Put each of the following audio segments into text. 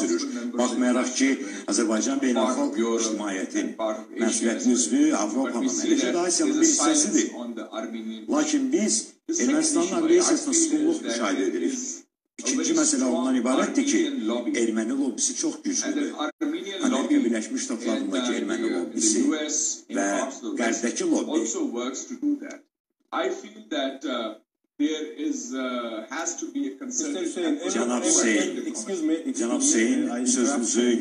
sürür. Baxmayaraq ki, Azərbaycan beynəlxalq ictimaiyyətin məsuliyyətli üzvü Avropanın, eləcə də Asiyanın bir hissəsidir. Lakin biz Ermənistanın aqressiyasına sıxıllıq müşahidə edirik. İkinci məsələ ondan ibarətdir ki, erməni lobbisi çox güclüdür. Amerika Birləşmiş Ştatlarındakı erməni lobbisi və qərbdəki lobbi There is uh, has to be a Mr. concerted Hüseyin, every- Hüseyin, sözünüzü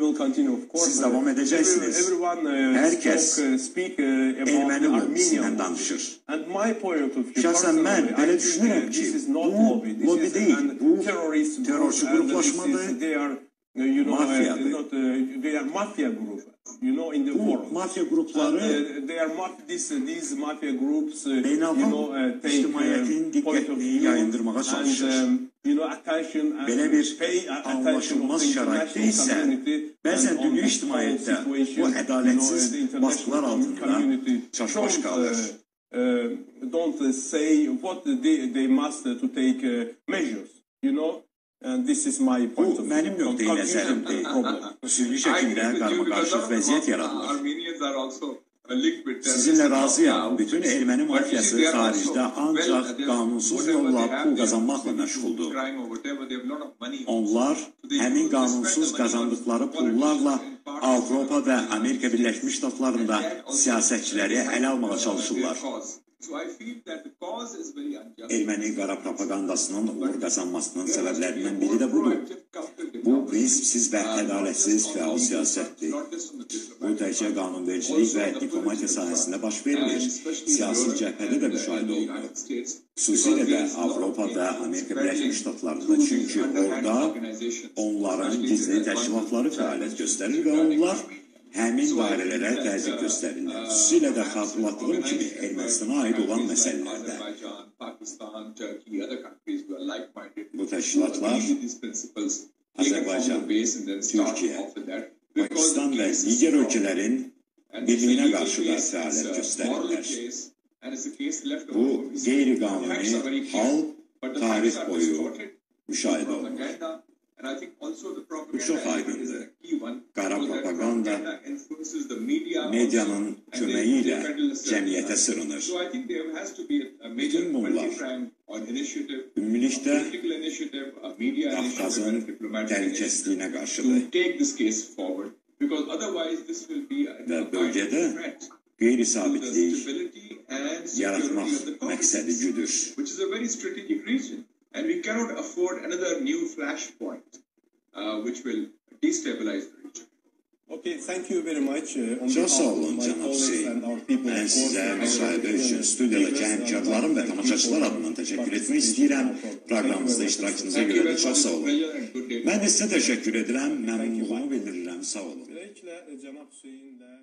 will continue, of course. Siz davam edəcəksiniz. Every- Everyone, uh, Herkes uh, lobbisindən Armenian danışır. And my point of view, Şahsen ben böyle düşünürüm ki, this is not bu is değil, bu terörçü gruplaşmadır. Uh, you know, Mafyadır. uh, not, uh, they are mafia group. You know, in the Bu world. mafya grupları uh, they are maf this, these mafia groups, uh, you know, uh, take uh, point of view çalışır. and, um, you know, attention and Belə bir pay attention anlaşılmaz şəraitdə isə bəzən dünya ictimaiyyətdə bu ədalətsiz you know, baskılar altında community çaşbaş qalır. uh, uh, don't uh, say what they, they must uh, to take uh, measures, you know. And this is my point Bu mənim nöqteyi nəzərim deyil. Sirli şəkildə qarmaqarışıq vəziyyət yaradılır. Sizinlə razıyam, bütün erməni mafiyası xaricdə ancaq qanunsuz yolla pul qazanmaqla məşğuldur. Onlar həmin qanunsuz qazandıqları pullarla Avropa və Amerika Birləşmiş Ştatlarında siyasətçiləri ələ almağa çalışırlar. Erməni qara propagandasının uğur qazanmasının səbəblərindən biri də budur. Bu prinsipsiz və ədalətsiz fəal siyasətdir. Bu təkcə qanunvericilik və diplomatiya sahəsində baş vermir. Siyasi cəbhədə də müşahidə olunur. Xüsusilə də Avropa və Amerika Birləşmiş Ştatlarında. Çünki orada onların gizli təşkilatları fəaliyyət göstərir və onlar həmin dairələrə təzyiq göstərirlər. Xüsusilə də xatırlatdığım kimi Ermənistana aid olan məsələlərdə. Bu təşkilatlar Azərbaycan, Türkiyə, Pakistan və digər ölkələrin birliyinə qarşı da fəaliyyət göstərirlər. Bu qeyri-qanuni hal tarix boyu müşahidə olunur. Bu çox aydındır. Qara propaganda medianın köməyi ilə cəmiyyətə sırınır. Bütün bunlar Ümumilikdə Qafqazın Qafqazın təhlükəsizliyinə qarşıdır. və bölgədə Qeyri-sabitlik yaratmaq məqsədi güdür. which is a very strategic region. And we cannot afford another new flashpoint uh, which will destabilize the region. Okay, thank you very much. Uh, Çox sağ olun cənab people, Mən sizə müsahibə üçün studiyadakı həmkarlarım və tamaşaçılar adından təşəkkür etmək istəyirəm. Proqramımızda iştirakınıza görə də çox sağ olun. Mən də sizə təşəkkür edirəm, məmnunluğumu bildirirəm. Sağ olun. E, cənab Hüseynlə